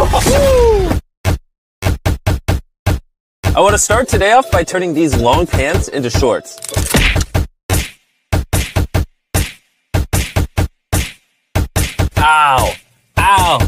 I want to start today off by turning these long pants into shorts. Ow! Ow!